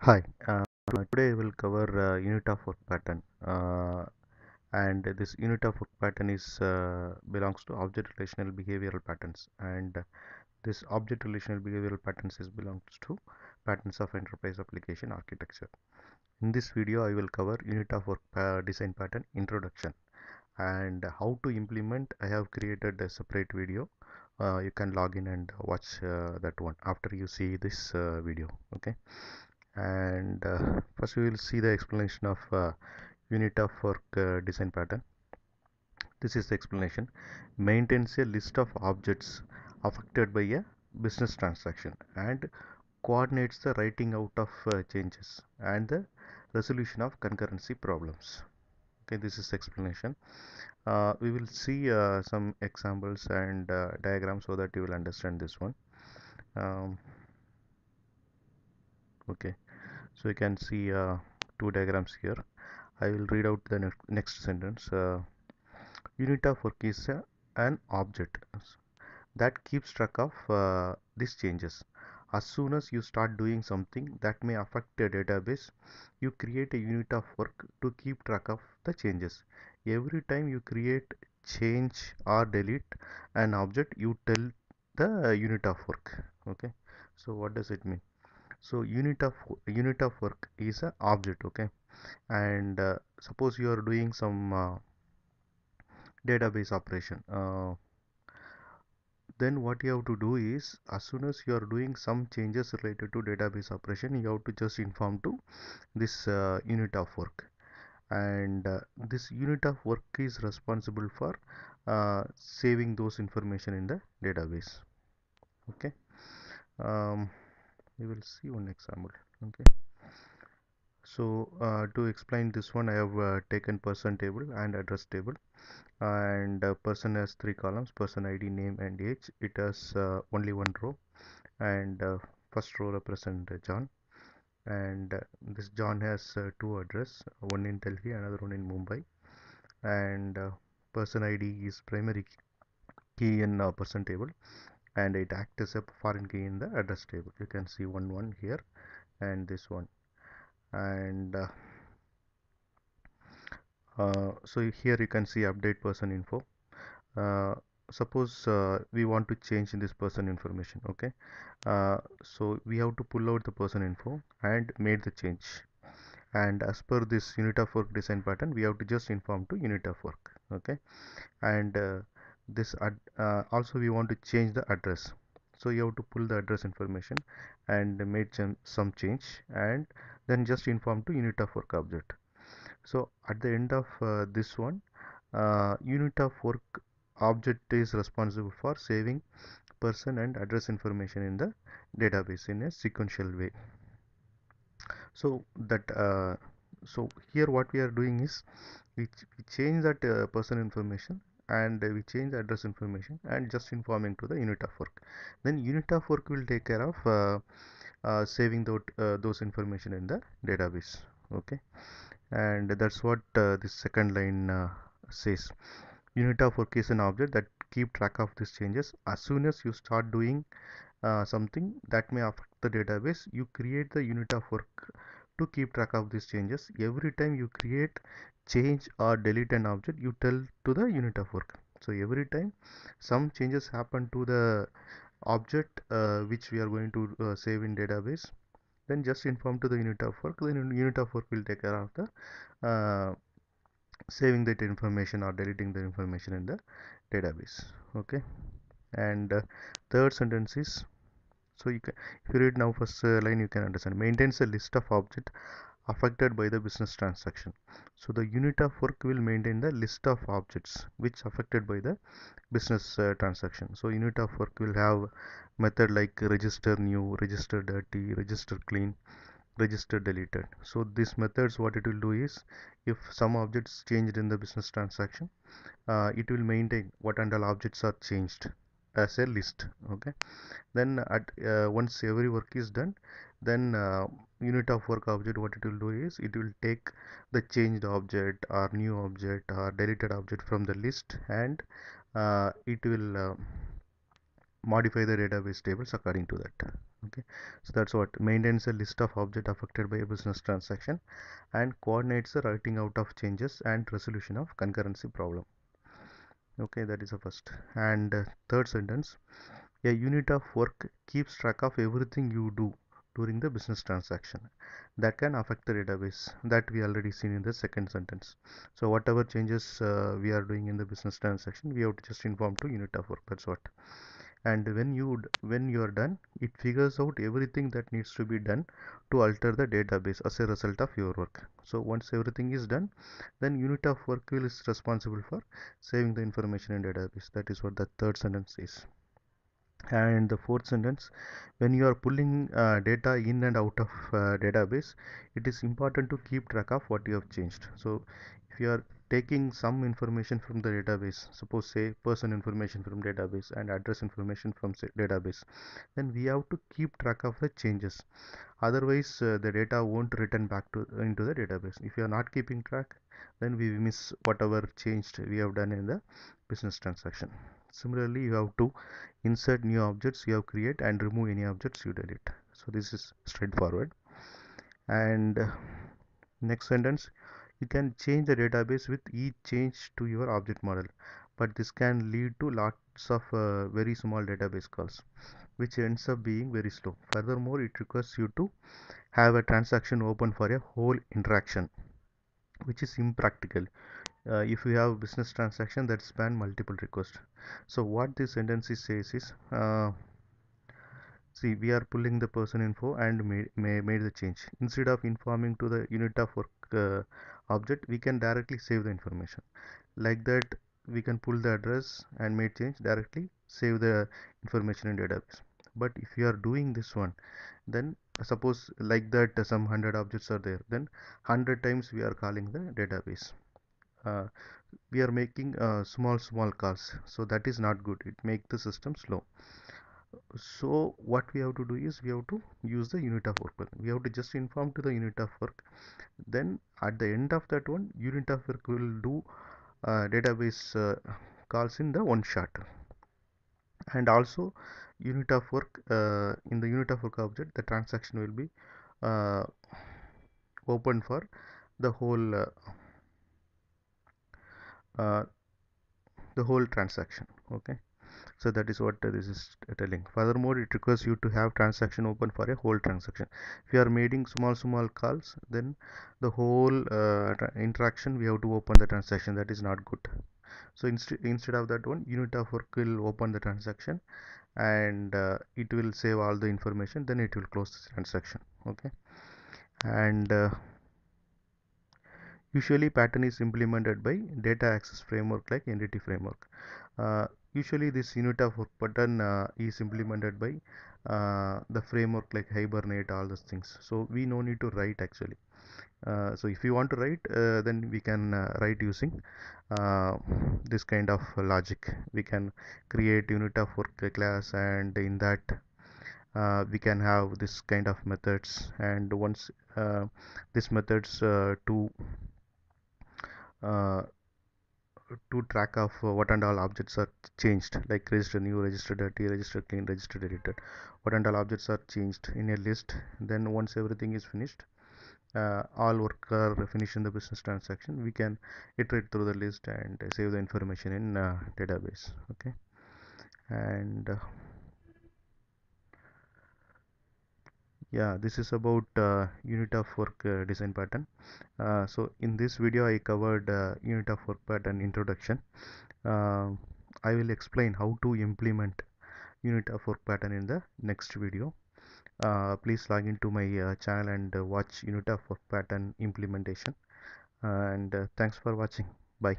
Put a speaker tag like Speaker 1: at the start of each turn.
Speaker 1: Hi, uh, today we'll cover uh, unit of work pattern uh, and this unit of work pattern is uh, belongs to object relational behavioral patterns and this object relational behavioral patterns is belongs to patterns of enterprise application architecture. In this video I will cover unit of work pa design pattern introduction and how to implement I have created a separate video uh, you can log in and watch uh, that one after you see this uh, video okay and uh, first we will see the explanation of uh, unit of work uh, design pattern. This is the explanation. Maintains a list of objects affected by a business transaction and coordinates the writing out of uh, changes and the resolution of concurrency problems. Okay this is explanation. Uh, we will see uh, some examples and diagrams so that you will understand this one. Um, okay so you can see uh, two diagrams here. I will read out the ne next sentence. Uh, unit of work is uh, an object that keeps track of uh, these changes. As soon as you start doing something that may affect a database you create a unit of work to keep track of the changes. Every time you create change or delete an object you tell the unit of work. Okay. So what does it mean so unit of unit of work is a object okay? And uh, suppose you are doing some uh, database operation uh, then what you have to do is as soon as you are doing some changes related to database operation you have to just inform to this uh, unit of work. And uh, this unit of work is responsible for uh, saving those information in the database okay? Um, we will see one example okay? So uh, to explain this one I have uh, taken person table and address table. And uh, person has three columns person ID name and age. It has uh, only one row. And uh, first row represent John. And uh, this John has two address one in Delhi another one in Mumbai. And person ID is primary key in person table and it acts as a foreign key in the address table. You can see one one here and this one. And uh, uh, so here you can see update person info. Uh, suppose uh, we want to change in this person information okay? Uh, so we have to pull out the person info and made the change. And as per this unit of work design pattern we have to just inform to unit of work okay? And uh, this also we want to change the address. So you have to pull the address information and made some change and then just inform to unit of work object. So at the end of uh, this one uh, unit of work object is responsible for saving person and address information in the database in a sequential way. So that uh, so here what we are doing is we, ch we change that uh, person information and we change the address information and just informing to the unit of work. Then unit of work will take care of uh, uh, saving the, uh, those information in the database okay? And that's what uh, this second line uh, says. Unit of work is an object that keep track of these changes. As soon as you start doing uh, something that may affect the database you create the unit of work to keep track of these changes. Every time you create change or delete an object you tell to the unit of work. So every time some changes happen to the object uh, which we are going to uh, save in database then just inform to the unit of work. Then unit of work will take care of the uh, saving that information or deleting the information in the database. Okay? And uh, third sentence is so you can if you read now first uh, line you can understand. Maintains a list of object affected by the business transaction. So the unit of work will maintain the list of objects which affected by the business uh, transaction. So unit of work will have method like register new register dirty register clean register deleted. So these methods what it will do is if some objects changed in the business transaction uh, it will maintain what and all objects are changed as a list okay? Then at uh, once every work is done then uh, unit of work object what it will do is it will take the changed object or new object or deleted object from the list and uh, it will uh, modify the database tables according to that okay? So that's what maintains a list of object affected by a business transaction and coordinates the writing out of changes and resolution of concurrency problem okay that is the first. And uh, third sentence a unit of work keeps track of everything you do during the business transaction that can affect the database. That we already seen in the second sentence. So whatever changes uh, we are doing in the business transaction we have to just inform to unit of work. That's what and when you when you are done it figures out everything that needs to be done to alter the database as a result of your work. So once everything is done then unit of work will is responsible for saving the information in database. That is what the third sentence is. And the fourth sentence when you are pulling uh, data in and out of uh, database it is important to keep track of what you have changed. So if you are taking some information from the database. Suppose say person information from database and address information from database. Then we have to keep track of the changes. Otherwise uh, the data won't return back to into the database. If you are not keeping track then we miss whatever changed we have done in the business transaction. Similarly you have to insert new objects you have create and remove any objects you delete. So this is straightforward. And uh, next sentence you can change the database with each change to your object model but this can lead to lots of uh, very small database calls which ends up being very slow. Furthermore it requires you to have a transaction open for a whole interaction which is impractical. Uh, if you have business transaction that span multiple requests. So what this sentence says is uh, see we are pulling the person info and made, made the change. Instead of informing to the unit of work uh, object we can directly save the information. Like that we can pull the address and make change directly save the information in database. But if you are doing this one then suppose like that uh, some 100 objects are there then 100 times we are calling the database. Uh, we are making uh, small small calls. So that is not good. It make the system slow so what we have to do is we have to use the unit of work. We have to just inform to the unit of work. Then at the end of that one unit of work will do uh, database uh, calls in the one shot. And also unit of work uh, in the unit of work object the transaction will be uh, open for the whole uh, uh, the whole transaction. Okay so that is what this is telling. Furthermore it requires you to have transaction open for a whole transaction. If you are making small small calls then the whole uh, interaction we have to open the transaction. That is not good. So instead instead of that one unit of work will open the transaction and uh, it will save all the information. Then it will close the transaction. Okay? And uh, Usually pattern is implemented by data access framework like entity framework. Uh, usually this unit of work pattern uh, is implemented by uh, the framework like Hibernate all those things. So we no need to write actually. Uh, so if you want to write uh, then we can uh, write using this kind of logic. We can create unit of work class and in that uh, we can have this kind of methods and once uh, these methods uh, to uh, to track of uh, what and all objects are changed like register new register dirty register clean register deleted. What and all objects are changed in a list then once everything is finished uh, all work are finished in the business transaction we can iterate through the list and save the information in uh, database okay? And uh, yeah this is about uh, unit of work uh, design pattern. Uh, so in this video I covered uh, unit of work pattern introduction. Uh, I will explain how to implement unit of work pattern in the next video. Uh, please log into my channel and watch unit of work pattern implementation. And thanks for watching. Bye